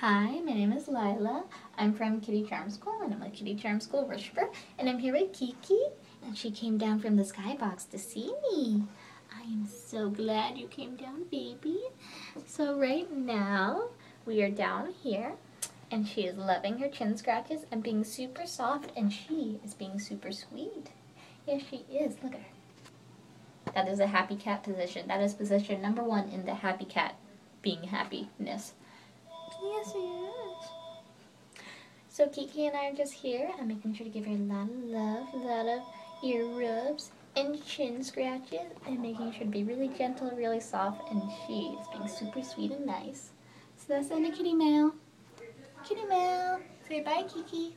Hi, my name is Lila. I'm from Kitty Charm School and I'm a Kitty Charm School worshiper and I'm here with Kiki and she came down from the skybox to see me. I am so glad you came down, baby. So right now we are down here and she is loving her chin scratches and being super soft and she is being super sweet. Yes, she is. Look at her. That is a happy cat position. That is position number one in the happy cat being happiness. Yes, he is. So Kiki and I are just here. I'm making sure to give her a lot of love, a lot of ear rubs and chin scratches, and making sure to be really gentle, really soft, and she is being super sweet and nice. So that's the end of Kitty Mail. Kitty Mail. Say bye, Kiki.